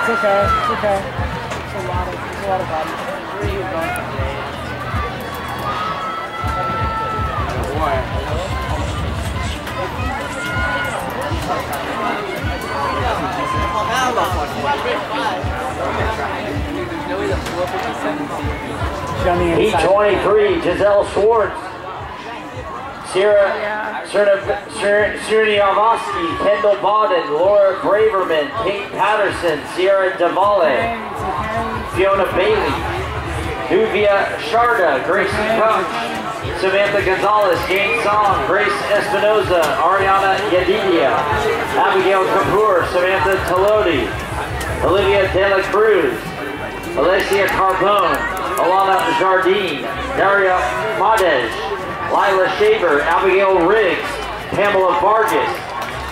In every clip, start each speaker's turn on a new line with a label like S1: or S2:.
S1: It's okay. It's okay. It's a lot of, it's a lot of body. She's on the
S2: Heat
S1: inside.
S2: 23, Giselle Schwartz. Sierra Sriniavoski, Kendall Bodden, Laura Braverman, Kate Patterson, Sierra Davale, Fiona Bailey, Nuvia Sharda, Gracie Koch, Samantha Gonzalez, Jane Song, Grace Espinoza, Ariana Yadidia, Abigail Kapoor, Samantha Talodi, Olivia De La Cruz, Alessia Carbone, Alana Jardine, Daria Madej, Lila Shaver, Abigail Riggs, Pamela Vargas,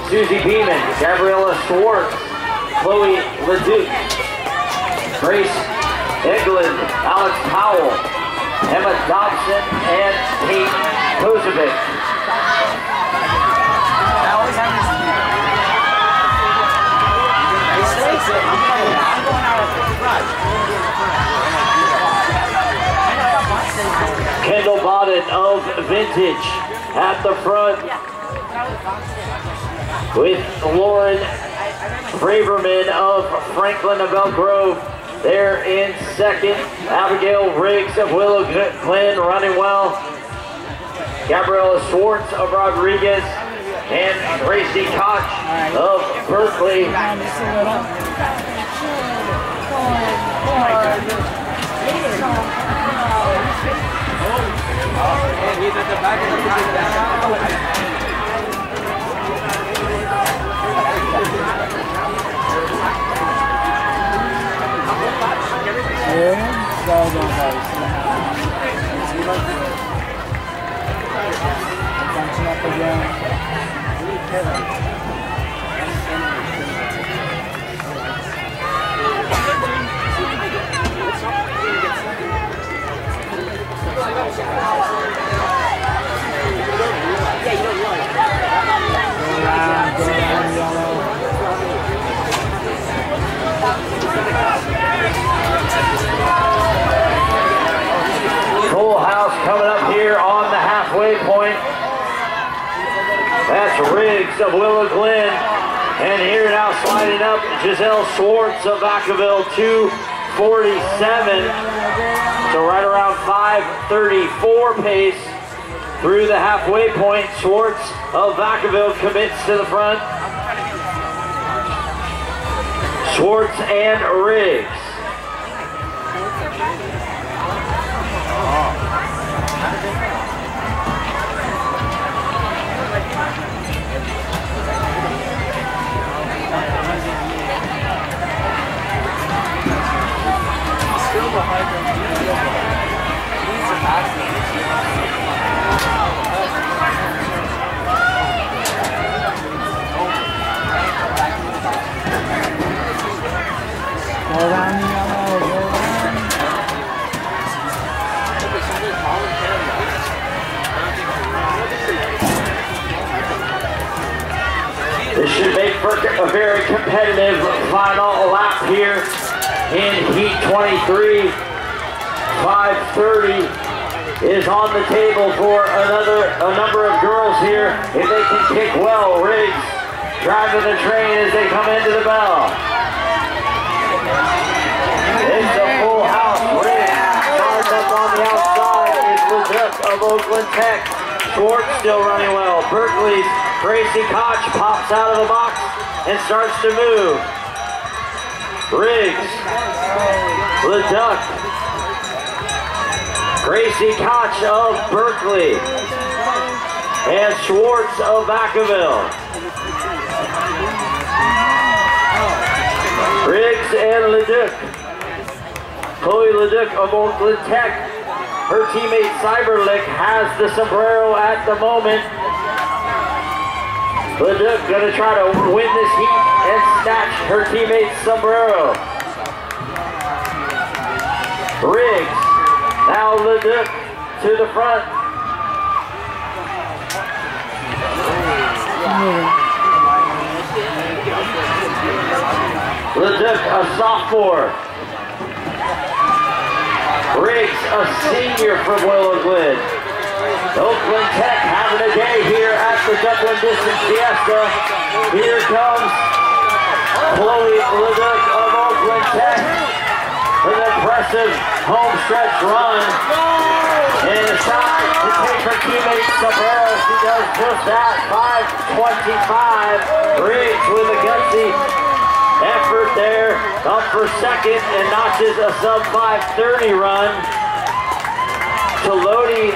S2: Susie Beeman, Gabriella Schwartz, Chloe Leduc, Grace Eglin, Alex Powell, Emma Dobson, and Kate Kozovic. Bodden of Vintage at the front with Lauren Braverman of Franklin of Elk Grove. There in second, Abigail Riggs of Willow Glen running well. Gabriella Schwartz of Rodriguez and Gracie Koch of Berkeley.
S1: Down just a little. Yeah, so don't worry. Bunching up again.
S2: Of Willow Glen. And here now sliding up, Giselle Schwartz of Vacaville, 247. So right around 534 pace through the halfway point. Schwartz of Vacaville commits to the front. Schwartz and Riggs.
S1: Go
S2: This should make for a very competitive final lap here in Heat 23. 530 is on the table for another a number of girls here. If they can kick well, Riggs driving the train as they come into the bell. It's a full house. Riggs starts up on the outside is Leduc of Oakland Tech. Schwartz still running well. Berkeley's Gracie Koch pops out of the box and starts to move. Riggs, Leduc, Gracie Koch of Berkeley, and Schwartz of Vacaville. Riggs and Leduc. Chloe Leduc of Oakland Tech. Her teammate Cyberlick has the sombrero at the moment. Leduc gonna try to win this heat and snatch her teammate's sombrero. Riggs, now Leduc to the front. Leduc a sophomore. Riggs, a senior from Willow Glen. Oakland Tech having a day here at the Dublin Distance Fiesta. Here comes Chloe Leduc of Oakland Tech an impressive home stretch run. And a shot to take her teammate Sabero. She does just that. 5.25. Riggs with a gutsy effort there. Up for second and notches a sub 530 run. To Lodi